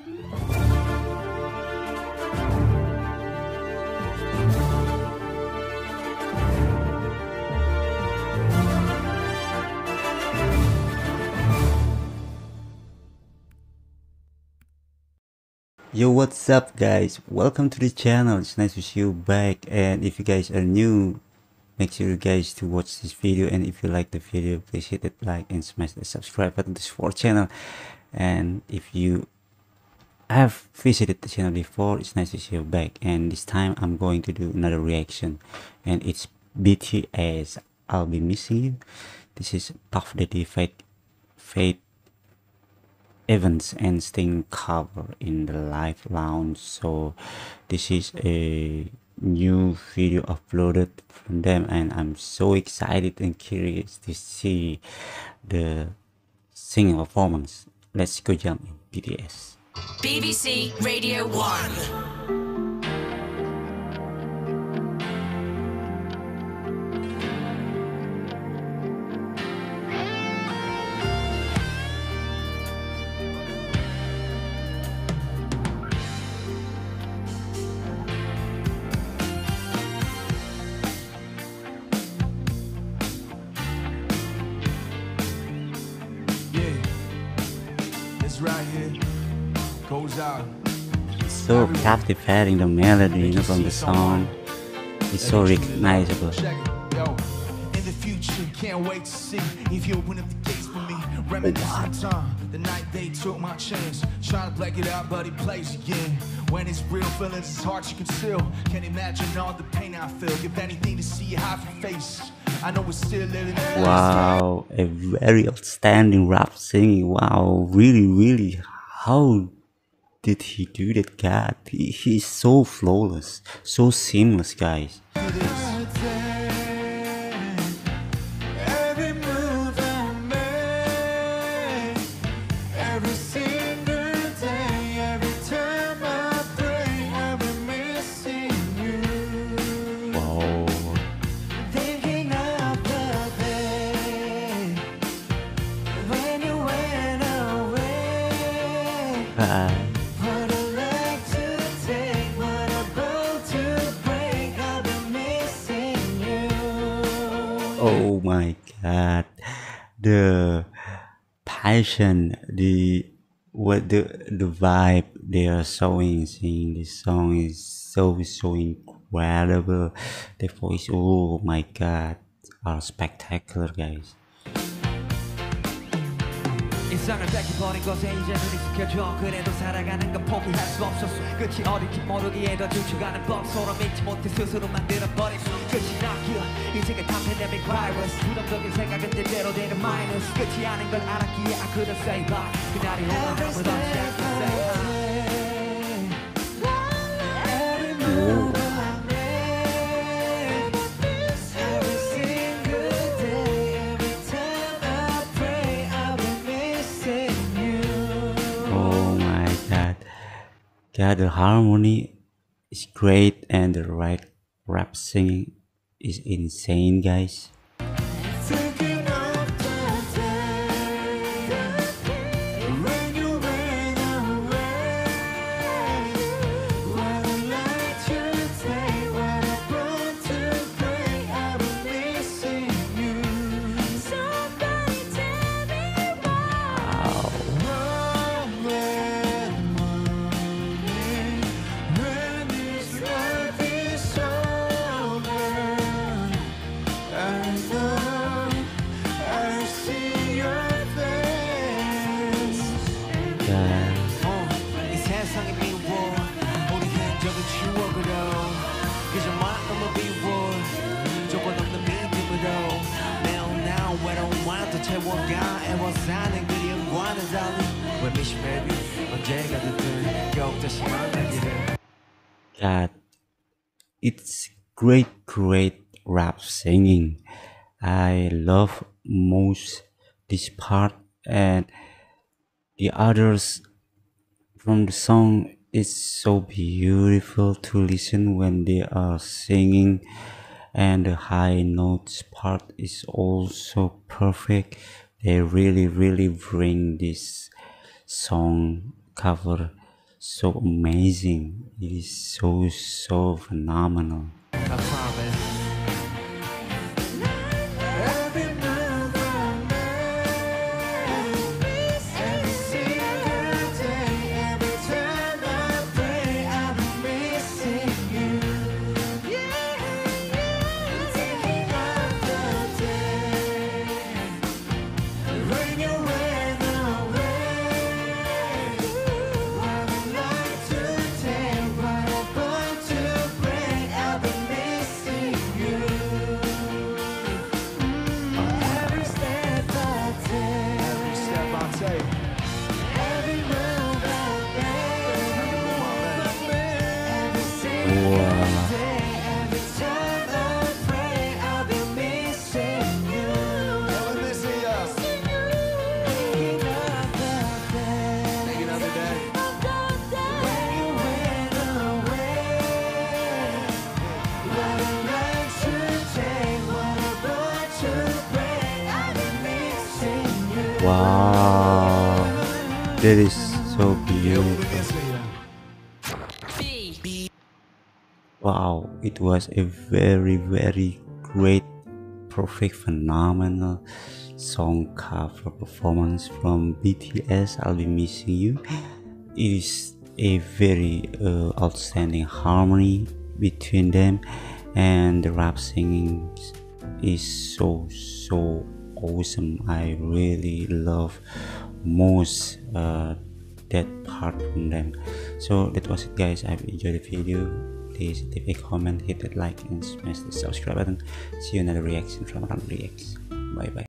Yo, what's up, guys? Welcome to the channel. It's nice to see you back. And if you guys are new, make sure you guys to watch this video. And if you like the video, please hit that like and smash the subscribe button to support channel. And if you have visited the channel before, it's nice to see you back. And this time, I'm going to do another reaction, and it's BTS. I'll be missing you. This is Puff Daddy Faith Faith Evans and Sting cover in the live lounge. So this is a new video uploaded from them and I'm so excited and curious to see the singing performance. Let's go jump in BTS. BBC Radio 1. So captivating the melody you know, from the song. It's so recognizable. In the future, can't wait to see if you open up the gates for me. Reminiscing time, the night they took my chance. Trying to black it out, but it plays again. When it's real, feelings it's hard to conceal. Can't imagine all the pain I feel. Give anything to see half your face. I know we're still living Wow, a very outstanding rap singing. Wow, really, really. How did he do that? God, he, he's so flawless, so seamless, guys. Oh my God, the passion, the what the the vibe they are showing singing this song is so so incredible. The voice, oh my God, are spectacular, guys. 일상을 뺏겨버린 것에 이제 눈이 스켜져 그래도 살아가는 건 포기할 수 없었어. 끝이 어딘지 모르기에 더 죽어가는 법 서로 믿지 못해 스스로 만들어버린 끝이 나기야 인생의 탐패내민 바이러스 부정적인 생각은 제대로 되는 마이너스 끝이 아닌 걸 알았기에 I couldn't say bye. 그날이 오면 아무도 없이 Yeah, the harmony is great and the right rap singing is insane, guys. 언제가 됐든 꼭 다시 만나기를 God. It's great, great rap singing. I love most this part and the others from the song is so beautiful to listen when they are singing and the high notes part is also perfect they really really bring this song cover so amazing. It is so so phenomenal that is so beautiful Wow, it was a very, very great, perfect, phenomenal song cover performance from BTS. I'll be missing you. It is a very uh, outstanding harmony between them, and the rap singing is so so awesome. I really love most uh, that part from them. So that was it guys. I enjoyed the video. Please leave a comment hit that like and smash the subscribe button. See you another reaction from Ram reacts. Bye bye